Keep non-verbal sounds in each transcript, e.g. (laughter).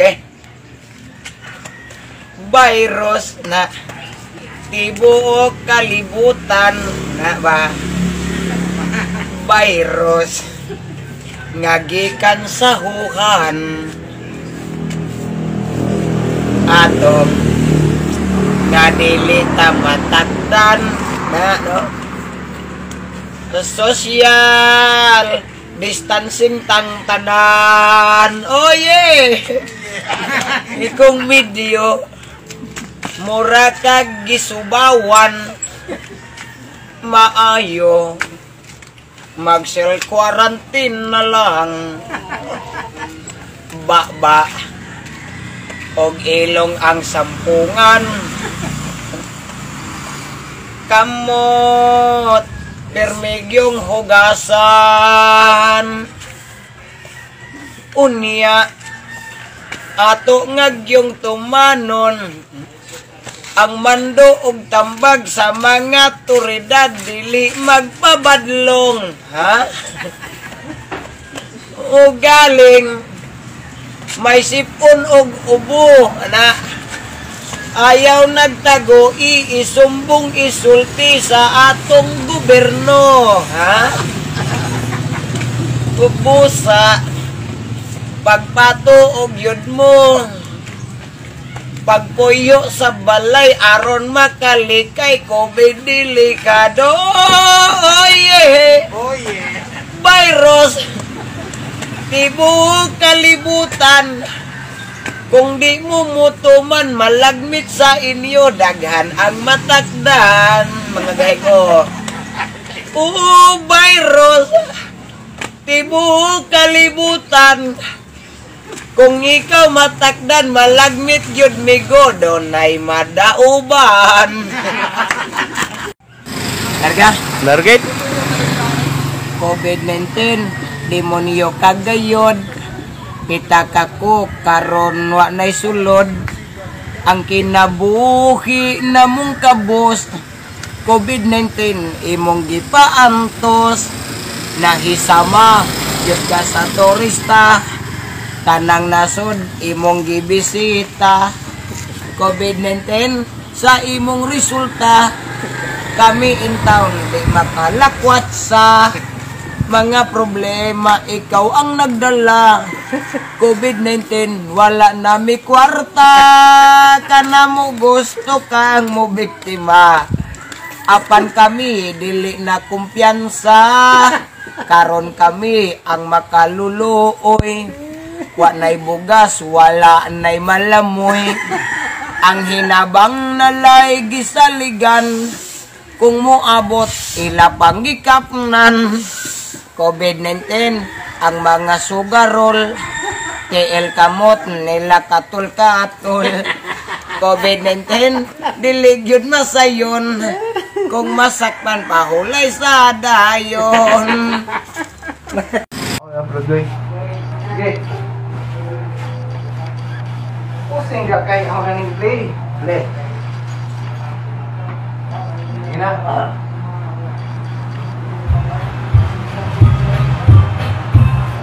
Okay? Virus na tibuok kalibutan na ba? Virus nga gikan sa huhan atong nga dili ta matakdan na no social distancing tang tanan oh yeah (laughs) ikong video. Mura kag gisubawan. Maayo. Mag self quarantine na lang. Ba ba. Og ilong ang sampungan. Kamot permegyong hugasan. Unya ato ngagyong tumanon. Ang mando og tambag sa mga turidad dili magpabadlong ha? O galing may sipon og ubo na ayaw nagtago iisumbong isulti sa atong gobyerno ha? Ubusa pagpato og yun mo. Pagpuyo sa balay aron makalikay COVID delikado. Oh yeah Oh yeah. virus tibuok kalibutan kung di mo mutuman malagmit sa inyo daghan ang matakdan. Mga gay ko Oo, virus tibuok kalibutan. Kung ikaw matakdan malagmit gyud migo donay madauban. Larga Nargate. COVID-19 demonyo kagayod pitakako karon wa nay sulod. Ang kinabuhi namong kabos COVID-19 imong gipaantos. Nahisama gyud ka sa turista. Tanang nasod imong gibisita. COVID-19 sa imong resulta kami in town di makalakwat sa mga problema. Ikaw ang nagdala COVID-19 wala nami kwarta. Kana mo gusto kang mo biktima. Apan kami dili na kumpiyansa. Karon kami ang makaluluoy. Wa nay bugas wala nay malamoy. Ang hinabang nalay gisaligan. Kung moabot ila panggikapnan COVID-19 ang mga sugarol KL kamot nila katul-katul COVID-19 diligyod na sayon kung masakpan pahulay sa dayon. Sige. Pusing ka kay ako ng play. Play. Sige na.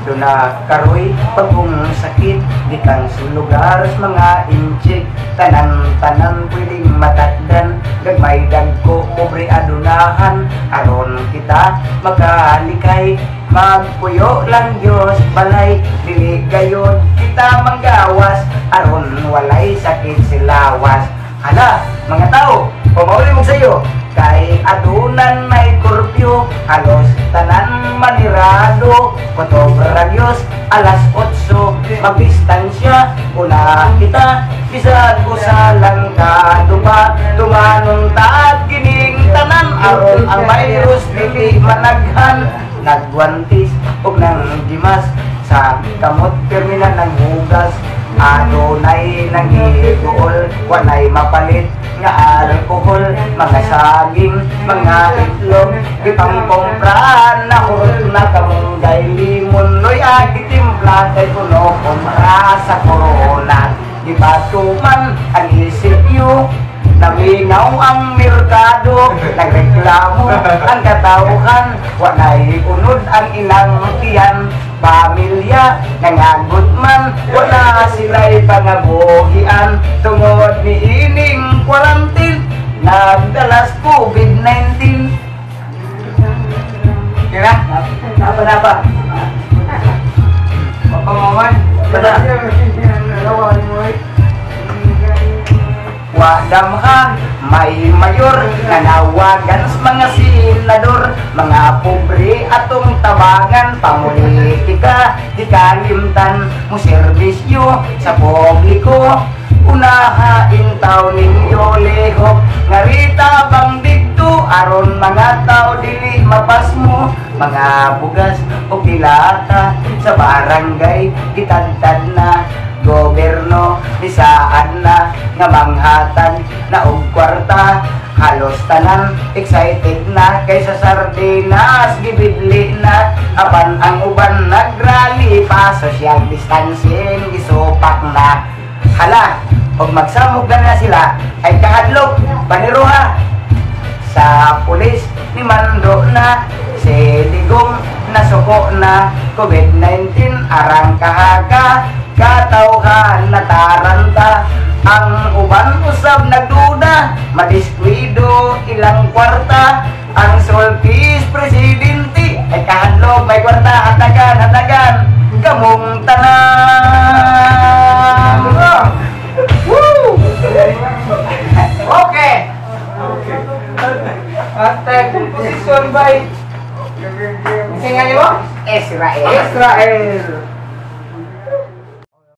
Doon na karoy pagong sakit gikan sa lugar sa mga inchik. Tanan-tanan pwedeng matakdan gagmay dagko pobre adunahan. Aron kita makalikay magpuyo lang Diyos balay dili gayon kita manggawas. Aron walay sakit silawas hala mga tao pamauli mo sayo kay adunan may kurpyo halos tanan manirado. Kotob Radios alas 8 magdistansya una kita bisan ko sa langka. Dupa tumanon taat kining tanan aron ang virus dili managhan. Nagwantis og nang gimas sa kamot terminal ng hugas adunay nang gituol walay mapalit nga alkohol mga saging mga itlog ipangkompra na hurot na kamunggay limon. Loy agitimpla kay kuno kumpra sa corona di batuman ang isip yu Naminaw ang merkado Nagreklamo ang katauhan Walay unod ang ilang tiyan Pamilya nangagot man Wala sila'y pangabuhian Tungod ni ining kwarantin Nagdalas COVID-19 Kira? Apa? Wadam ha, may mayor Nanawagan sa mga senador Mga pobre atong tabangan Pamulitika, di kalimtan Mo serbisyo sa publiko. Unahain tao ninyo lehok Ngarita bang dito Aron mga tao dili mapas mo Mga bugas o pilata Sa barangay kitagtad na gobyerno nisaan na nga manghatan na og kwarta halos tanan excited na kaysa sardinas gibidli na apan ang uban nagrally pa social distancing gisupak na. Hala og magsamog na, sila ay kahadlok paniruha sa pulis ni Mando na si Digong nasuko na COVID-19 arang kahaka katauhan na taranta ang uban usab nagduda madiskwido ilang kwarta ang sulkis presidente ay kahadlok may kwarta hatagan hatagan kamong tanan Woo! Okay. At uh, composition by Sing mo? Israel. Israel.